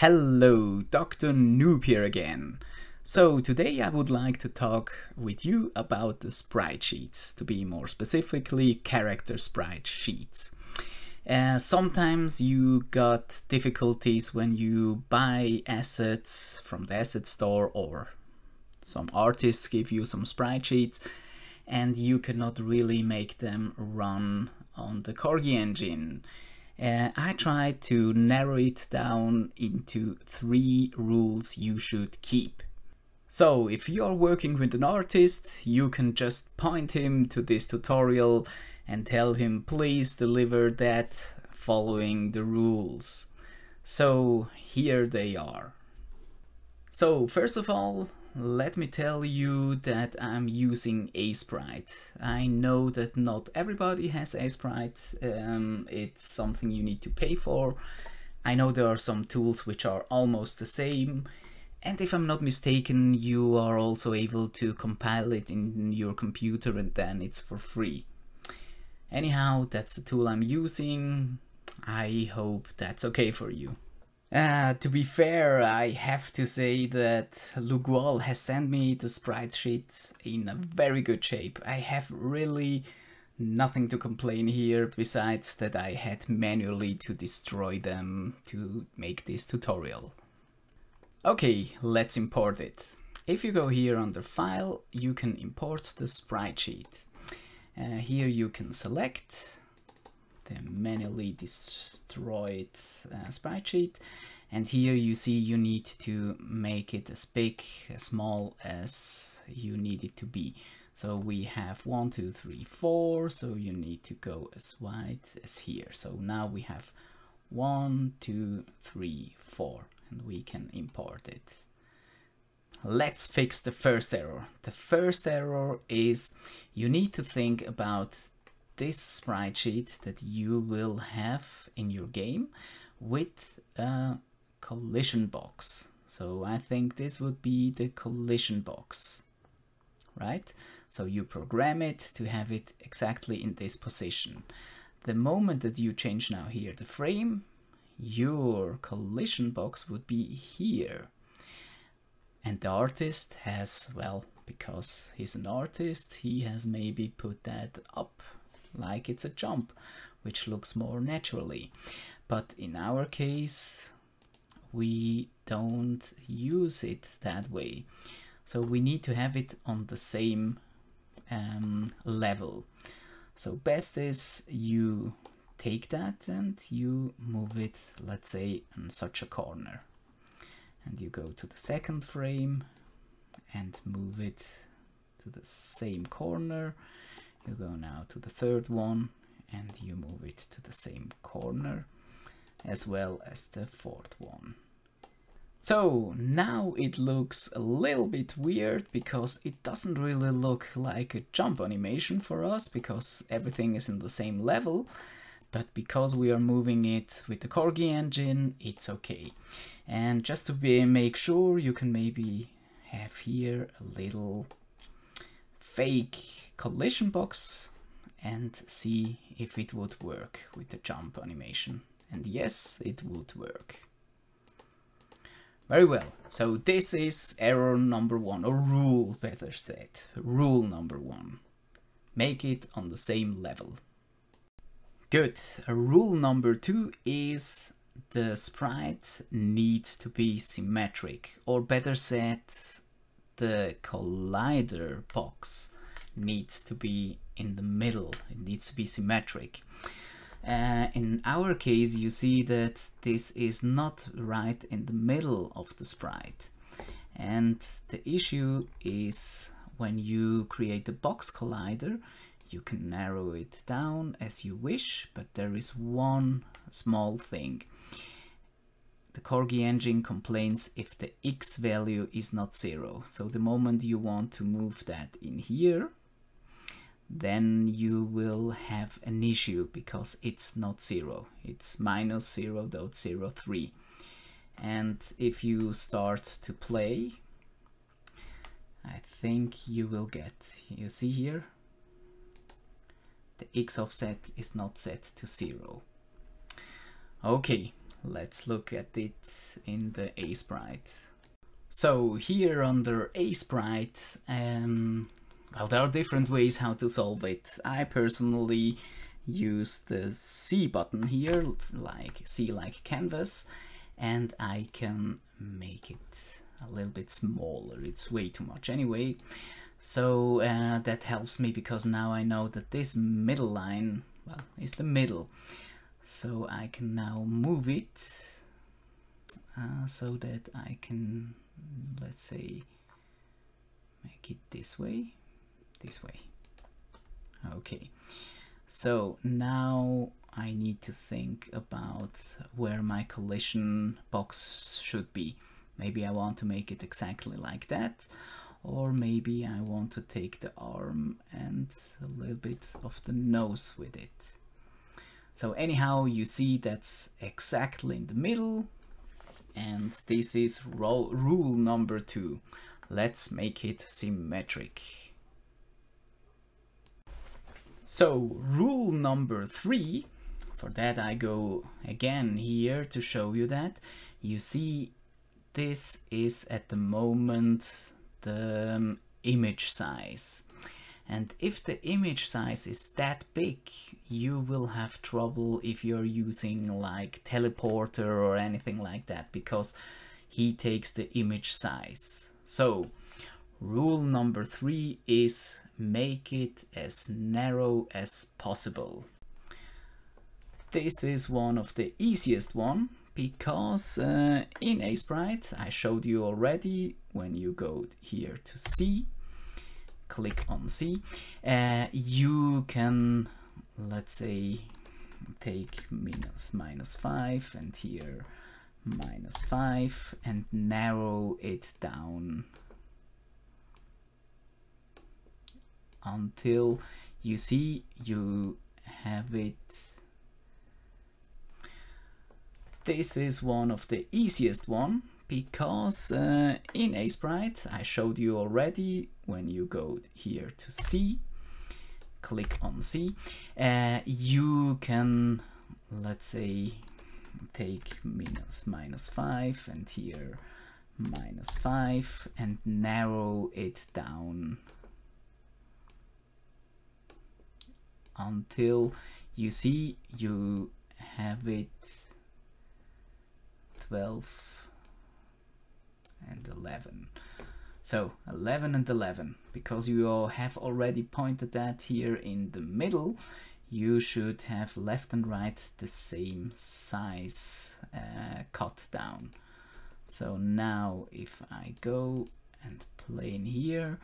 Hello, Dr. Noob here again. So today I would like to talk with you about the sprite sheets, to be more specifically character sprite sheets. Uh, sometimes you got difficulties when you buy assets from the asset store or some artists give you some sprite sheets and you cannot really make them run on the Corgi engine. Uh, I tried to narrow it down into three rules you should keep. So if you're working with an artist, you can just point him to this tutorial and tell him please deliver that following the rules. So here they are. So first of all, let me tell you that I'm using Aseprite. I know that not everybody has Aseprite, um, it's something you need to pay for. I know there are some tools which are almost the same, and if I'm not mistaken, you are also able to compile it in your computer and then it's for free. Anyhow, that's the tool I'm using. I hope that's okay for you. Uh, to be fair, I have to say that Lugual has sent me the sprite sheets in a very good shape. I have really nothing to complain here besides that I had manually to destroy them to make this tutorial. Okay, let's import it. If you go here under File, you can import the sprite sheet. Uh, here you can select the manually destroyed uh, sprite sheet and here you see you need to make it as big as small as you need it to be. So we have one two three four. So you need to go as wide as here. So now we have one two three four. And we can import it. Let's fix the first error. The first error is you need to think about this sprite sheet that you will have in your game with a collision box. So I think this would be the collision box, right? So you program it to have it exactly in this position. The moment that you change now here the frame, your collision box would be here. And the artist has, well, because he's an artist, he has maybe put that up like it's a jump, which looks more naturally. But in our case, we don't use it that way. So we need to have it on the same um, level. So best is you take that and you move it, let's say, in such a corner. And you go to the second frame and move it to the same corner you go now to the third one and you move it to the same corner as well as the fourth one. So now it looks a little bit weird because it doesn't really look like a jump animation for us because everything is in the same level but because we are moving it with the Corgi engine it's okay. And just to be make sure you can maybe have here a little fake collision box and see if it would work with the jump animation. And yes, it would work. Very well, so this is error number one, or rule better said, rule number one. Make it on the same level. Good, rule number two is the sprite needs to be symmetric, or better said, the collider box needs to be in the middle. It needs to be symmetric. Uh, in our case, you see that this is not right in the middle of the sprite. And the issue is when you create a box collider, you can narrow it down as you wish, but there is one small thing. The Corgi engine complains if the X value is not zero. So the moment you want to move that in here, then you will have an issue because it's not zero. It's minus 0 0.03. And if you start to play, I think you will get, you see here, the x offset is not set to zero. Okay, let's look at it in the A Aseprite. So here under A Aseprite, um, well, there are different ways how to solve it. I personally use the C button here, like C like canvas, and I can make it a little bit smaller. It's way too much anyway. So uh, that helps me because now I know that this middle line, well, is the middle. So I can now move it uh, so that I can, let's say, make it this way, this way. Okay, so now I need to think about where my collision box should be. Maybe I want to make it exactly like that, or maybe I want to take the arm and a little bit of the nose with it. So anyhow, you see that's exactly in the middle, and this is rule number two. Let's make it symmetric. So rule number three, for that I go again here to show you that. You see this is at the moment the um, image size. And if the image size is that big, you will have trouble if you're using like teleporter or anything like that because he takes the image size. So rule number three is make it as narrow as possible. This is one of the easiest one because uh, in Aseprite I showed you already when you go here to C click on C uh, you can let's say take minus minus 5 and here minus 5 and narrow it down until you see you have it. This is one of the easiest one because uh, in Aseprite I showed you already when you go here to C click on C uh, you can let's say take minus minus 5 and here minus 5 and narrow it down until you see you have it 12 and 11 so 11 and 11 because you have already pointed that here in the middle you should have left and right the same size uh, cut down. So now if I go and plane here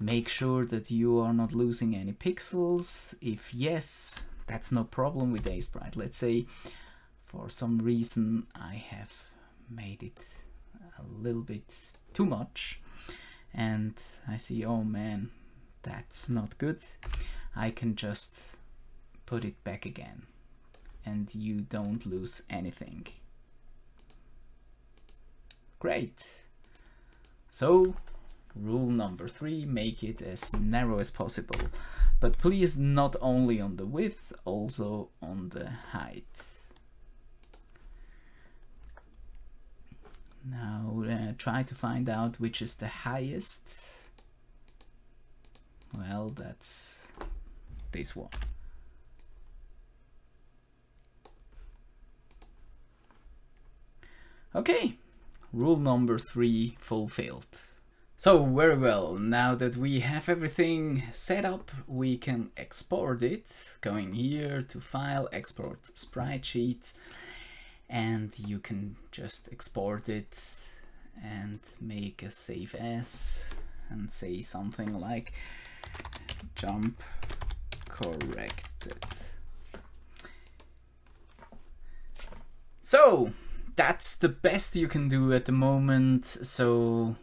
Make sure that you are not losing any pixels. If yes, that's no problem with Aseprite. Let's say for some reason I have made it a little bit too much and I see, oh man, that's not good. I can just put it back again and you don't lose anything. Great. So Rule number three, make it as narrow as possible. But please not only on the width, also on the height. Now uh, try to find out which is the highest. Well, that's this one. Okay, rule number three fulfilled. So very well, now that we have everything set up, we can export it, going here to File, Export Sprite Sheets, and you can just export it and make a save as and say something like jump corrected. So that's the best you can do at the moment, so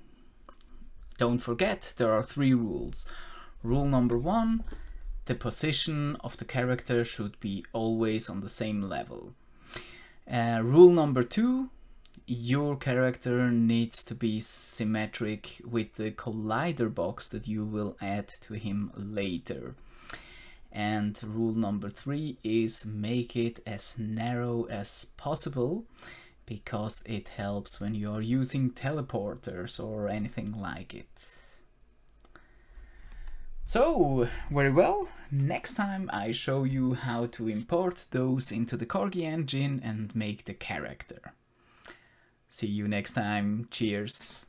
don't forget, there are three rules. Rule number one, the position of the character should be always on the same level. Uh, rule number two, your character needs to be symmetric with the collider box that you will add to him later. And rule number three is make it as narrow as possible because it helps when you are using teleporters or anything like it. So, very well, next time I show you how to import those into the Corgi engine and make the character. See you next time, cheers!